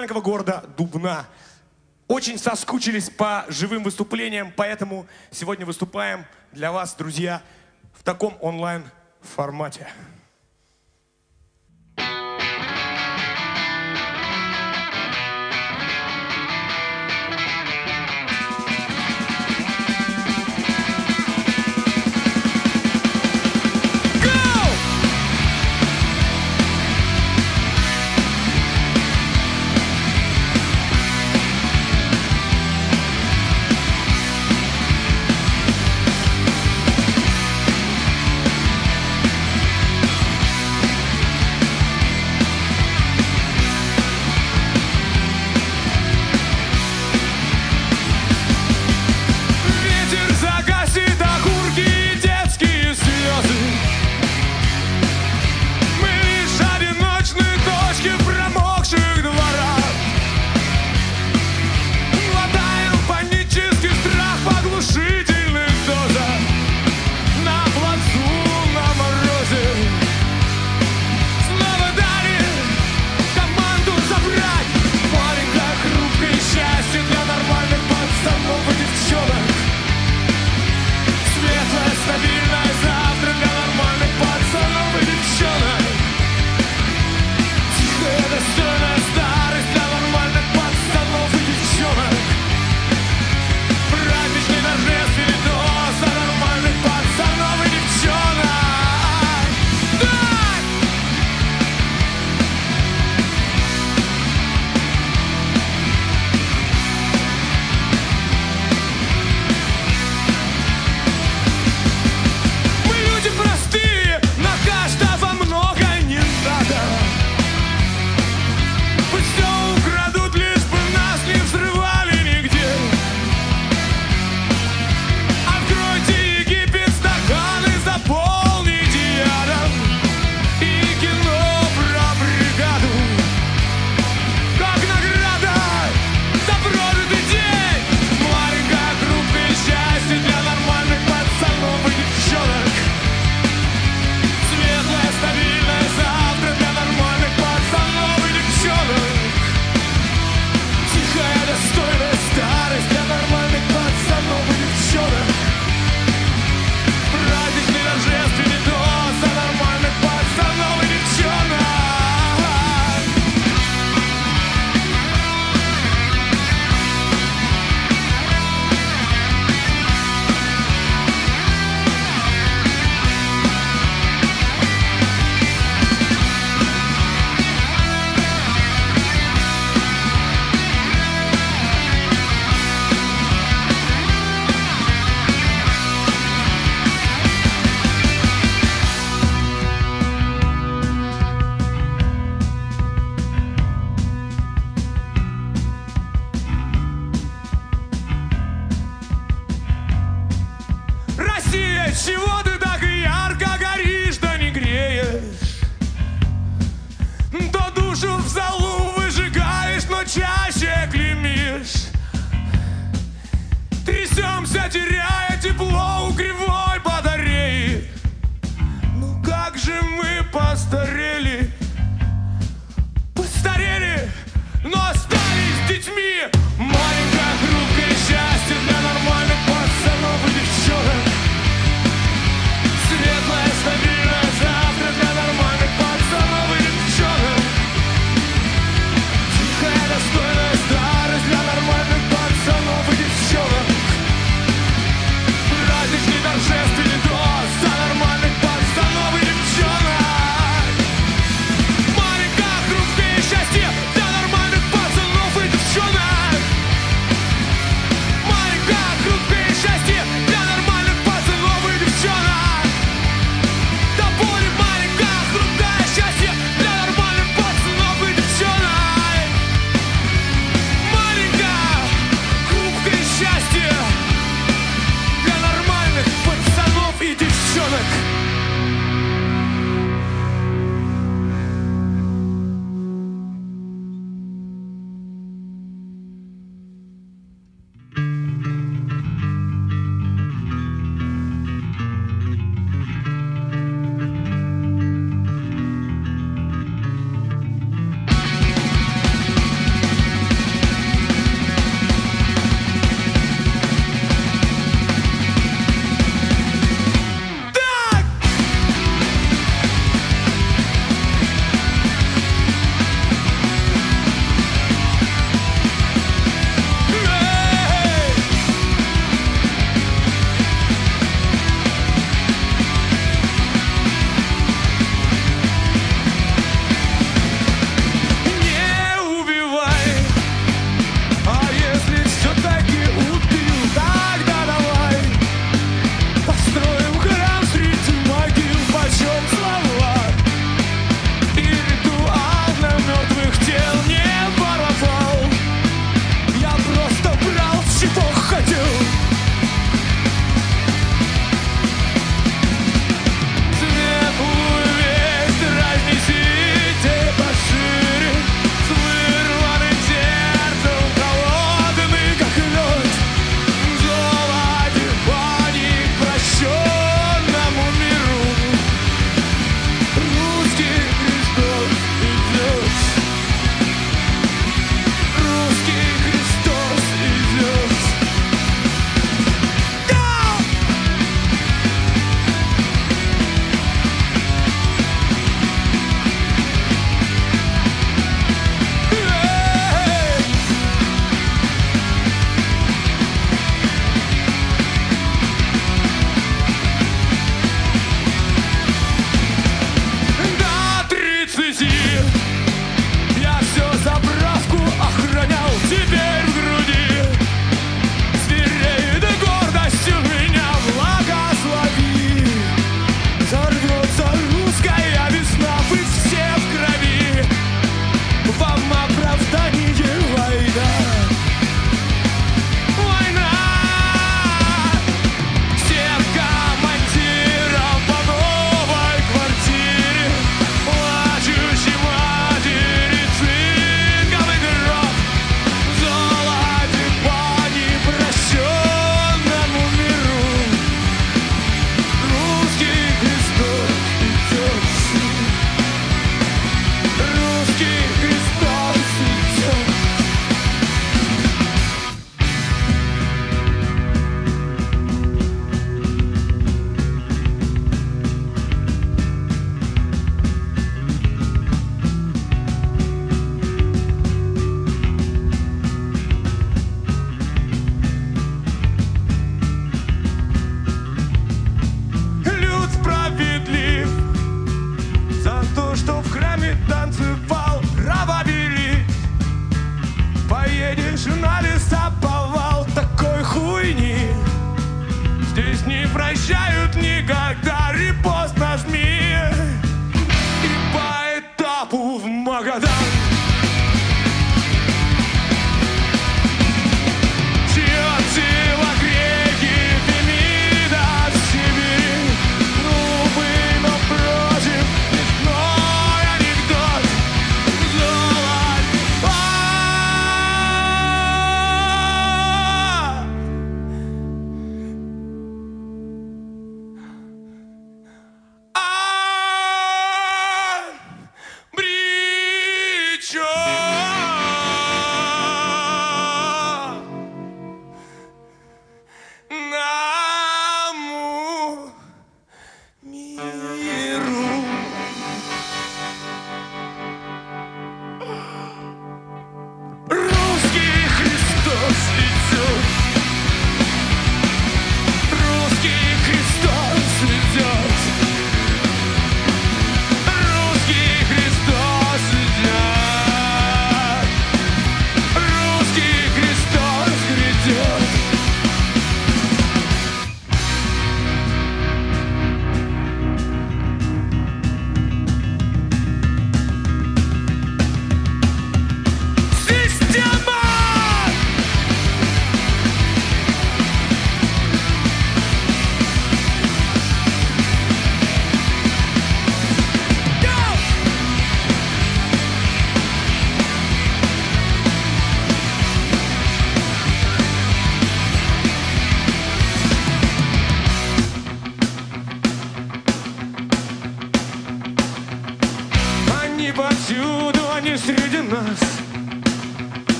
маленького города Дубна. Очень соскучились по живым выступлениям, поэтому сегодня выступаем для вас, друзья, в таком онлайн-формате.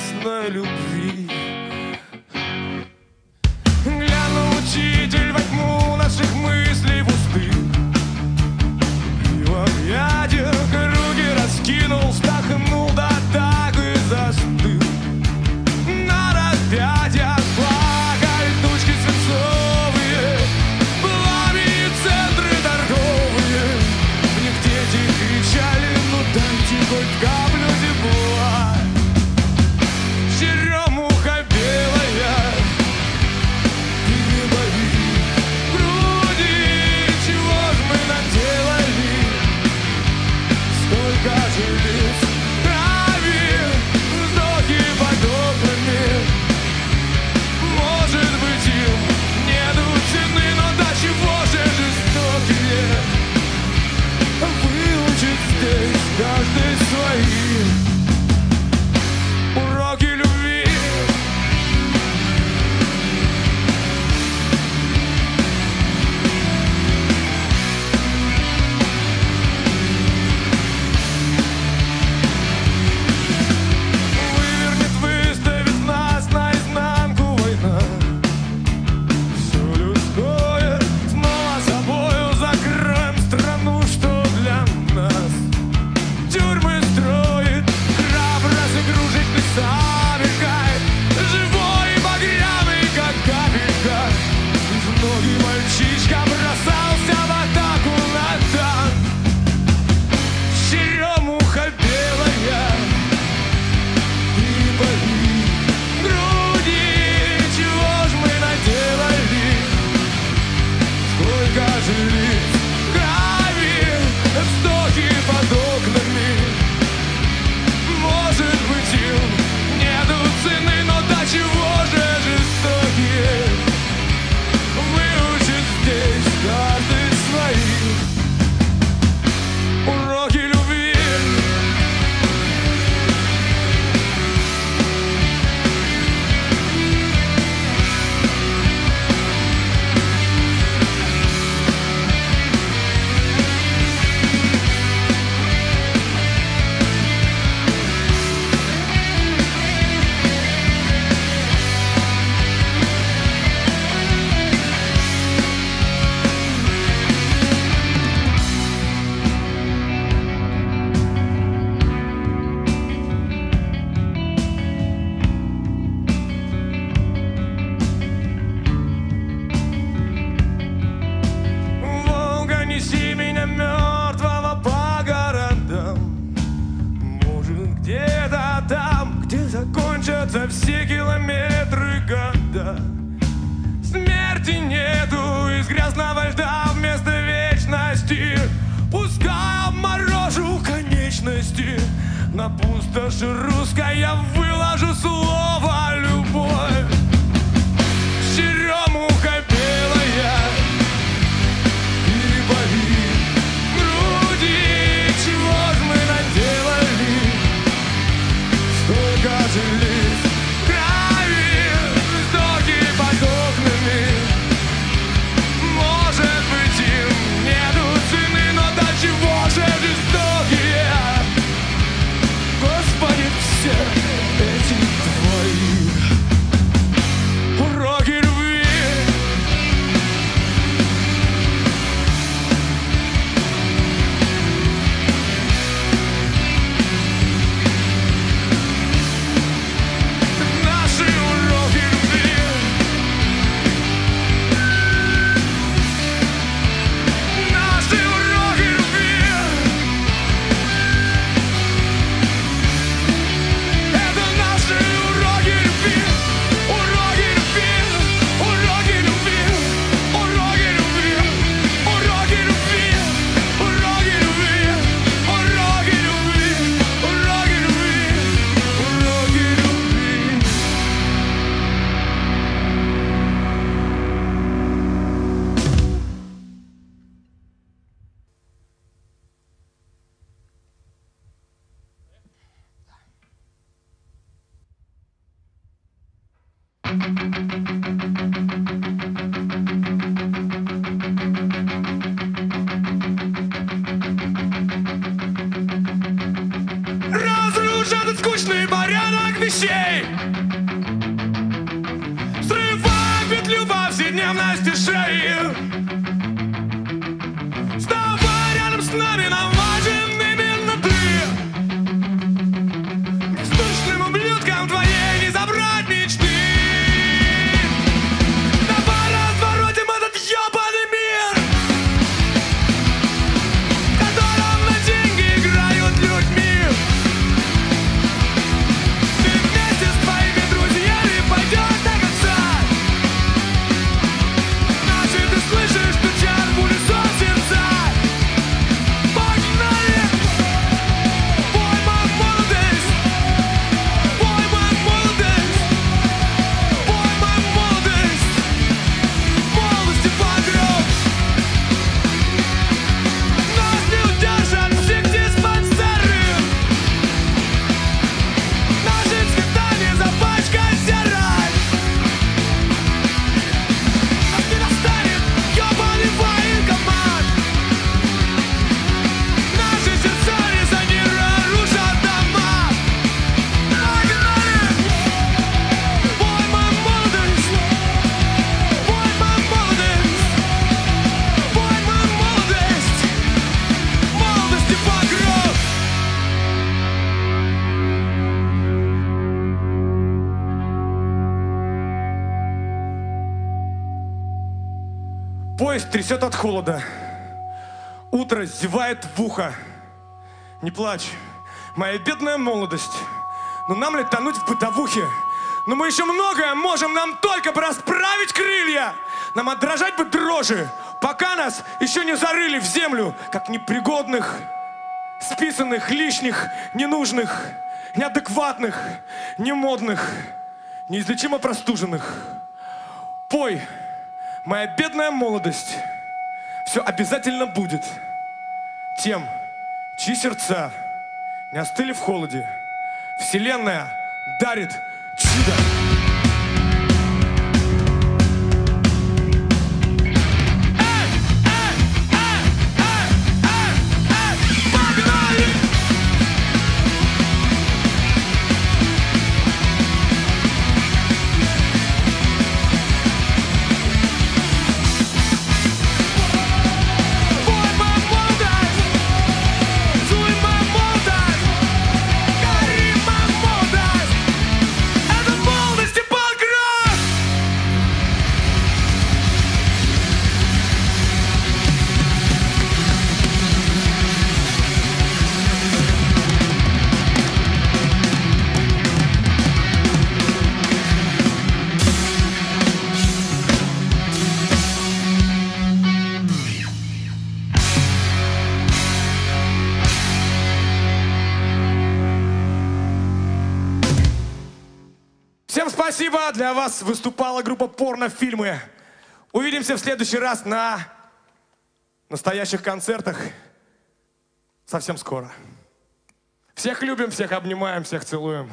небесной любви Michier трясет от холода. Утро зевает в ухо. Не плачь, моя бедная молодость. Но нам ли тонуть в бытовухе? Но мы еще многое можем, нам только бы расправить крылья. Нам отдрожать бы дрожи, пока нас еще не зарыли в землю, как непригодных, списанных, лишних, ненужных, неадекватных, немодных, неизлечимо простуженных. Пой, моя бедная молодость, все обязательно будет тем, чьи сердца не остыли в холоде. Вселенная дарит чудо. Для вас выступала группа порнофильмы. Увидимся в следующий раз на настоящих концертах совсем скоро. Всех любим, всех обнимаем, всех целуем.